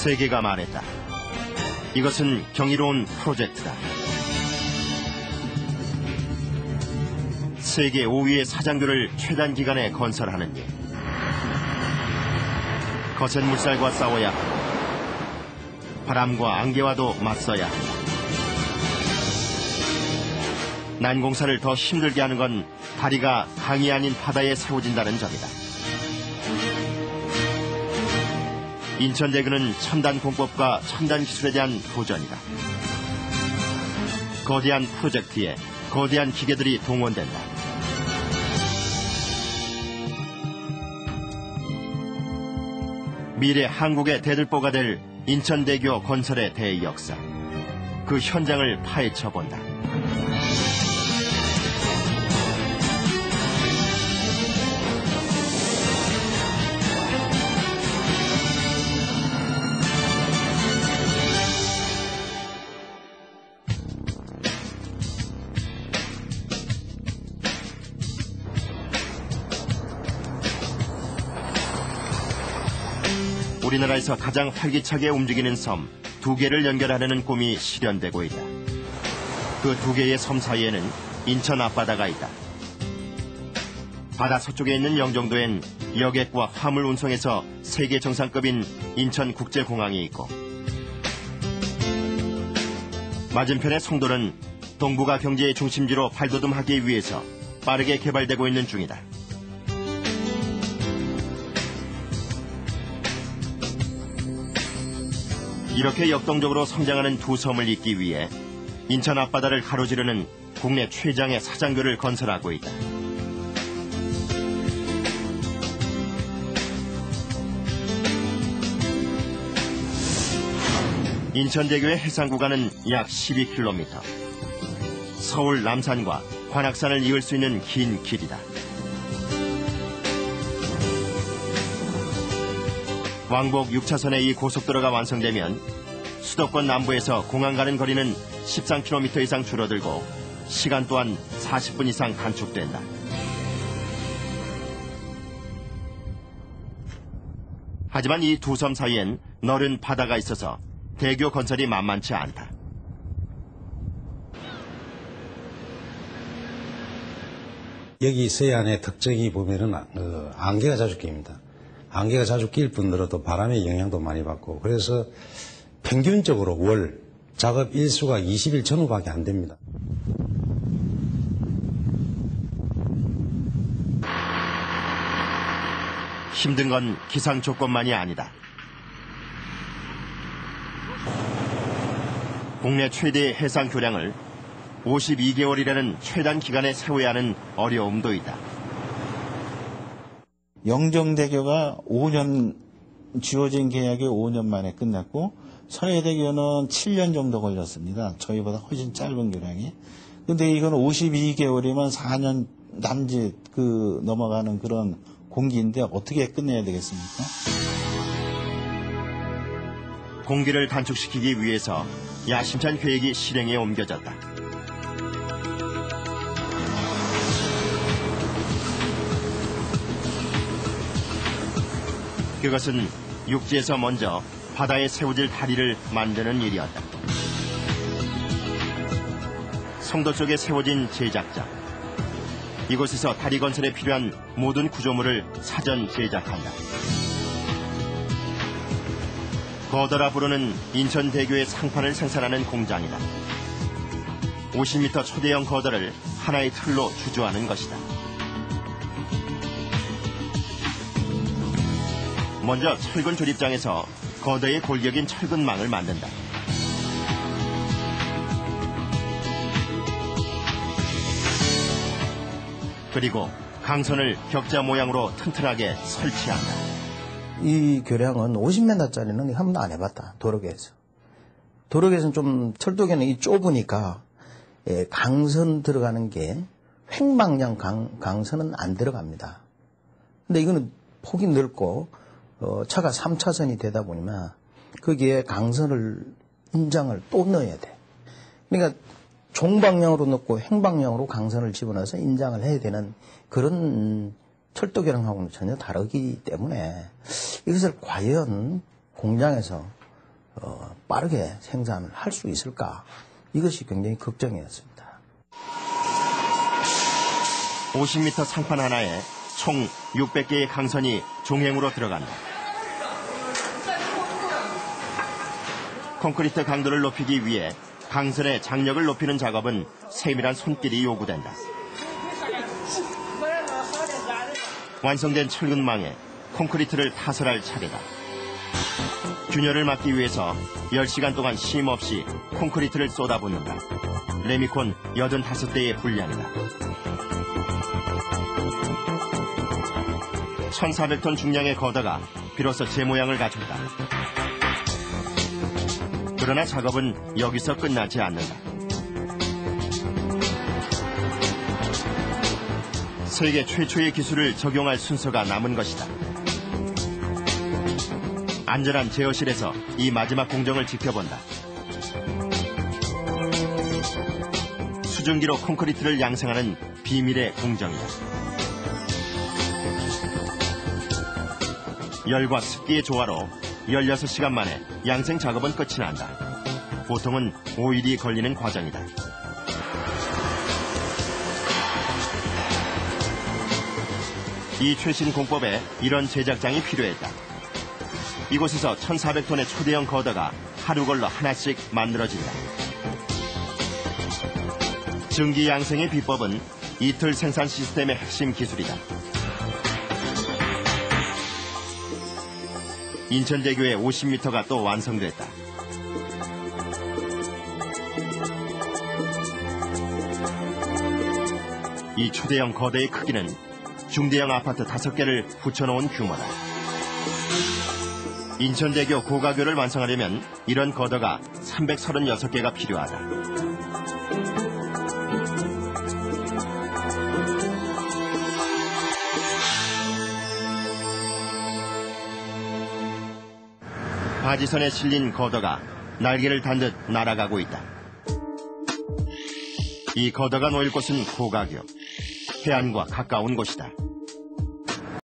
세계가 말했다. 이것은 경이로운 프로젝트다. 세계 5위의 사장교를 최단 기간에 건설하는 일. 거센 물살과 싸워야 하고 바람과 안개와도 맞서야 한다. 난공사를 더 힘들게 하는 건 다리가 강이 아닌 바다에 세워진다는 점이다. 인천대교는 첨단 공법과 첨단 기술에 대한 도전이다. 거대한 프로젝트에 거대한 기계들이 동원된다. 미래 한국의 대들보가 될 인천대교 건설의 대역사. 그 현장을 파헤쳐 본다. 우리나라에서 가장 활기차게 움직이는 섬 두 개를 연결하려는 꿈이 실현되고 있다. 그 두 개의 섬 사이에는 인천 앞바다가 있다. 바다 서쪽에 있는 영종도엔 여객과 화물 운송에서 세계 정상급인 인천국제공항이 있고 맞은편의 송도는 동북아 경제의 중심지로 발돋움하기 위해서 빠르게 개발되고 있는 중이다. 이렇게 역동적으로 성장하는 두 섬을 잇기 위해 인천 앞바다를 가로지르는 국내 최장의 사장교를 건설하고 있다. 인천대교의 해상 구간은 약 12km. 서울 남산과 관악산을 이을 수 있는 긴 길이다. 왕복 6차선의 이 고속도로가 완성되면 수도권 남부에서 공항 가는 거리는 13km 이상 줄어들고 시간 또한 40분 이상 단축된다. 하지만 이 두 섬 사이엔 너른 바다가 있어서 대교 건설이 만만치 않다. 여기 서해안의 특징이 보면은 어, 안개가 자주 낍니다. 안개가 자주 낄 뿐더러도 바람의 영향도 많이 받고 그래서 평균적으로 월 작업 일수가 20일 전후밖에 안 됩니다. 힘든 건 기상 조건만이 아니다. 국내 최대의 해상 교량을 52개월이라는 최단 기간에 세워야 하는 어려움도 있다. 영종대교가 5년 지어진 계약이 5년 만에 끝났고 서해대교는 7년 정도 걸렸습니다. 저희보다 훨씬 짧은 교량이. 근데 이건 52개월이면 4년 남짓 그 넘어가는 그런 공기인데 어떻게 끝내야 되겠습니까? 공기를 단축시키기 위해서 야심찬 계획이 실행에 옮겨졌다. 그것은 육지에서 먼저 바다에 세워질 다리를 만드는 일이었다. 송도 쪽에 세워진 제작자. 이곳에서 다리 건설에 필요한 모든 구조물을 사전 제작한다. 거더라 부르는 인천대교의 상판을 생산하는 공장이다. 50m 초대형 거더를 하나의 틀로 주조하는 것이다. 먼저 철근 조립장에서 거더의 골격인 철근망을 만든다. 그리고 강선을 격자 모양으로 튼튼하게 설치한다. 이 교량은 50m짜리는 한 번도 안 해봤다. 도로계에서. 도로계에서는 좀 철도계는 이 좁으니까 예, 강선 들어가는 게 횡방향 강, 강선은 안 들어갑니다. 근데 이거는 폭이 넓고 어, 차가 3차선이 되다 보니까 거기에 강선을 인장을 또 넣어야 돼. 그러니까 종방향으로 넣고 행방향으로 강선을 집어넣어서 인장을 해야 되는 그런 철도 교량하고는 전혀 다르기 때문에 이것을 과연 공장에서 어, 빠르게 생산을 할 수 있을까? 이것이 굉장히 걱정이었습니다. 50m 상판 하나에 총 600개의 강선이 종행으로 들어간다. 콘크리트 강도를 높이기 위해 강선의 장력을 높이는 작업은 세밀한 손길이 요구된다. 완성된 철근망에 콘크리트를 타설할 차례다. 균열을 막기 위해서 10시간 동안 쉼 없이 콘크리트를 쏟아붓는다. 레미콘 85대의 분량이다. 1,400톤 중량의 거다가 비로소 제 모양을 갖췄다. 그러나 작업은 여기서 끝나지 않는다. 세계 최초의 기술을 적용할 순서가 남은 것이다. 안전한 제어실에서 이 마지막 공정을 지켜본다. 수증기로 콘크리트를 양생하는 비밀의 공정이다. 열과 습기의 조화로 16시간 만에 양생 작업은 끝이 난다. 보통은 5일이 걸리는 과정이다. 이 최신 공법에 이런 제작장이 필요했다. 이곳에서 1,400톤의 초대형 거더가 하루 걸러 하나씩 만들어진다. 증기 양생의 비법은 이틀 생산 시스템의 핵심 기술이다. 인천대교의 50m가 또 완성됐다. 이 초대형 거대의 크기는 중대형 아파트 5개를 붙여놓은 규모다. 인천대교 고가교를 완성하려면 이런 거더가 336개가 필요하다. 바지선에 실린 거더가 날개를 단 듯 날아가고 있다. 이 거더가 놓일 곳은 고가교, 해안과 가까운 곳이다.